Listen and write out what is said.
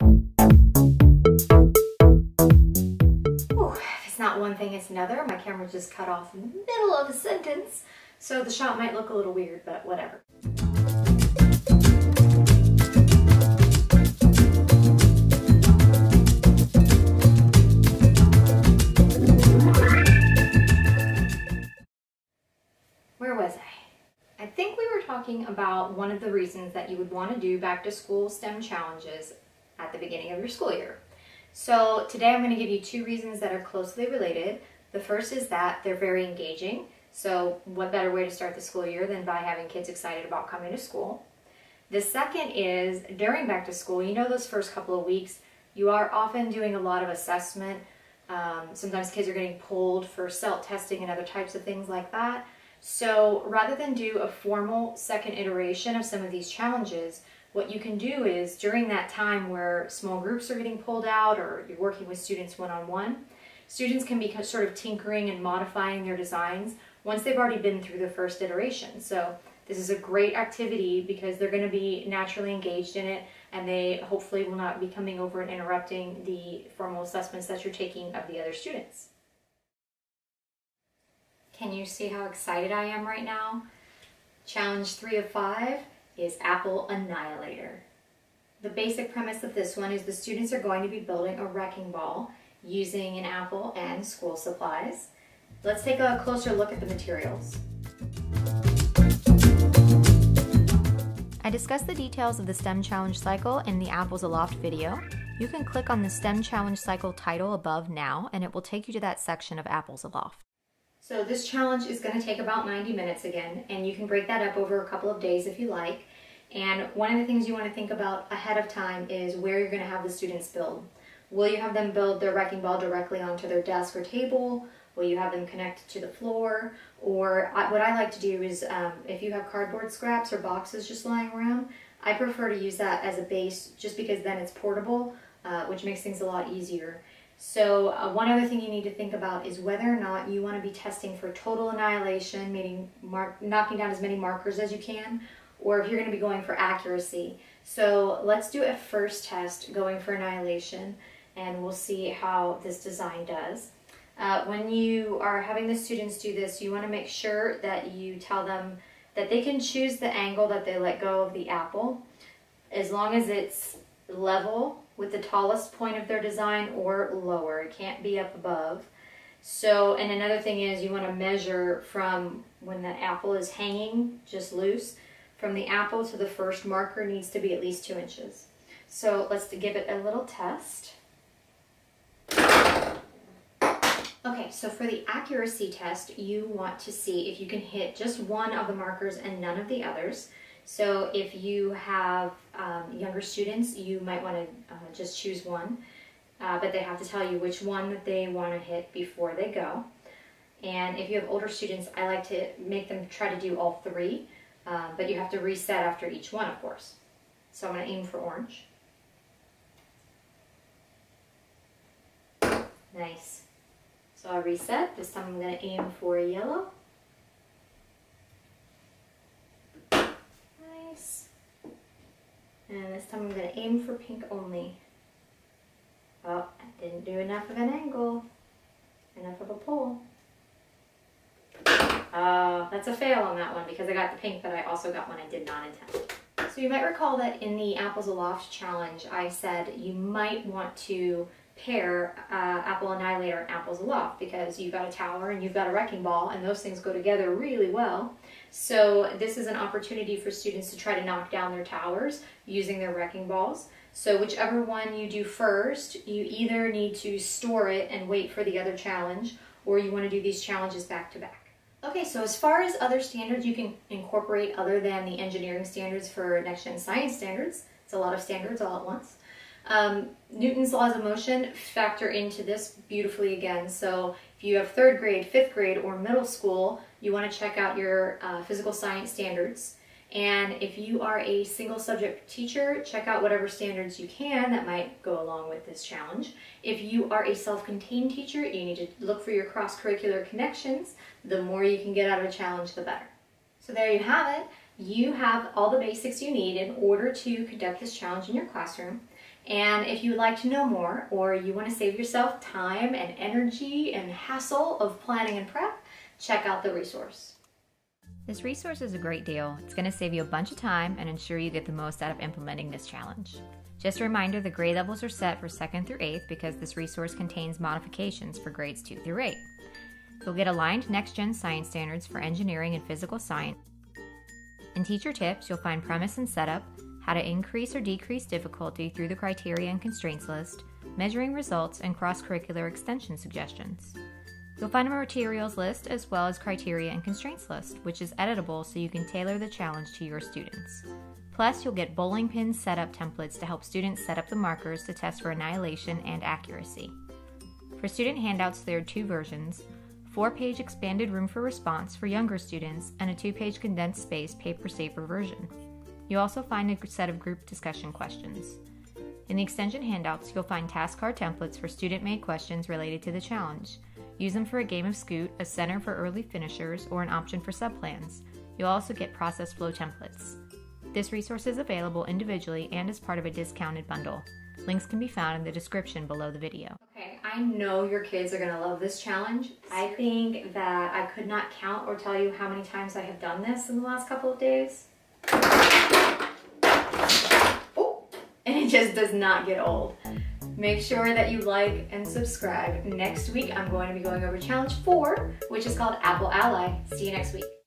Ooh, it's not one thing, it's another. My camera just cut off in the middle of a sentence, so the shot might look a little weird, but whatever. Where was I? I think we were talking about one of the reasons that you would want to do back to school STEM challenges at the beginning of your school year. So today I'm going to give you two reasons that are closely related. The first is that they're very engaging. So what better way to start the school year than by having kids excited about coming to school? The second is during back to school, you know those first couple of weeks, you are often doing a lot of assessment. Um, sometimes kids are getting pulled for CELDT testing and other types of things like that. So rather than do a formal second iteration of some of these challenges, what you can do is during that time where small groups are getting pulled out or you're working with students one-on-one, -on -one, students can be sort of tinkering and modifying their designs once they've already been through the first iteration. So this is a great activity because they're going to be naturally engaged in it and they hopefully will not be coming over and interrupting the formal assessments that you're taking of the other students. Can you see how excited I am right now? Challenge three of five is Apple Annihilator. The basic premise of this one is the students are going to be building a wrecking ball using an apple and school supplies. Let's take a closer look at the materials. I discussed the details of the STEM Challenge cycle in the Apples Aloft video. You can click on the STEM Challenge cycle title above now and it will take you to that section of Apples Aloft. So this challenge is going to take about 90 minutes again, and you can break that up over a couple of days if you like. And one of the things you want to think about ahead of time is where you're going to have the students build. Will you have them build their wrecking ball directly onto their desk or table? Will you have them connected to the floor? Or what I like to do is um, if you have cardboard scraps or boxes just lying around, I prefer to use that as a base just because then it's portable, uh, which makes things a lot easier. So uh, one other thing you need to think about is whether or not you want to be testing for total annihilation, meaning mark, knocking down as many markers as you can, or if you're going to be going for accuracy. So let's do a first test going for annihilation, and we'll see how this design does. Uh, when you are having the students do this, you want to make sure that you tell them that they can choose the angle that they let go of the apple, as long as it's level with the tallest point of their design or lower. It can't be up above. So, and another thing is you want to measure from when the apple is hanging just loose, from the apple to the first marker needs to be at least two inches. So let's give it a little test. Okay, so for the accuracy test, you want to see if you can hit just one of the markers and none of the others. So if you have um, younger students, you might want to uh, just choose one, uh, but they have to tell you which one that they want to hit before they go. And if you have older students, I like to make them try to do all three, uh, but you have to reset after each one, of course. So I'm going to aim for orange. Nice. So I'll reset. This time I'm going to aim for yellow. And this time I'm going to aim for pink only. Oh, I didn't do enough of an angle. Enough of a pull. Uh, that's a fail on that one because I got the pink, but I also got one I did not intend. So you might recall that in the Apples Aloft challenge, I said you might want to pair uh, Apple Annihilator and Apples Aloft because you've got a tower and you've got a wrecking ball and those things go together really well. So this is an opportunity for students to try to knock down their towers using their wrecking balls. So whichever one you do first, you either need to store it and wait for the other challenge or you want to do these challenges back to back. Okay, so as far as other standards you can incorporate other than the engineering standards for Next Gen Science standards, it's a lot of standards all at once. Um, Newton's laws of motion factor into this beautifully again. So if you have third grade, fifth grade, or middle school, you want to check out your uh, physical science standards. And if you are a single subject teacher, check out whatever standards you can that might go along with this challenge. If you are a self-contained teacher, you need to look for your cross-curricular connections. The more you can get out of a challenge, the better. So there you have it. You have all the basics you need in order to conduct this challenge in your classroom. And if you would like to know more or you want to save yourself time and energy and hassle of planning and prep, check out the resource. This resource is a great deal. It's going to save you a bunch of time and ensure you get the most out of implementing this challenge. Just a reminder the grade levels are set for 2nd through 8th because this resource contains modifications for grades 2 through 8. You'll get aligned next gen science standards for engineering and physical science. In teacher tips, you'll find premise and setup, how to increase or decrease difficulty through the criteria and constraints list, measuring results, and cross curricular extension suggestions. You'll find a materials list as well as criteria and constraints list, which is editable so you can tailor the challenge to your students. Plus, you'll get bowling pin setup templates to help students set up the markers to test for annihilation and accuracy. For student handouts, there are two versions four page expanded room for response for younger students, and a two page condensed space paper saver version. You'll also find a set of group discussion questions. In the extension handouts, you'll find task card templates for student made questions related to the challenge. Use them for a game of Scoot, a center for early finishers, or an option for subplans. You'll also get process flow templates. This resource is available individually and as part of a discounted bundle. Links can be found in the description below the video. Okay, I know your kids are gonna love this challenge. I think that I could not count or tell you how many times I have done this in the last couple of days. Oh, and it just does not get old. Make sure that you like and subscribe. Next week, I'm going to be going over challenge four, which is called Apple Ally. See you next week.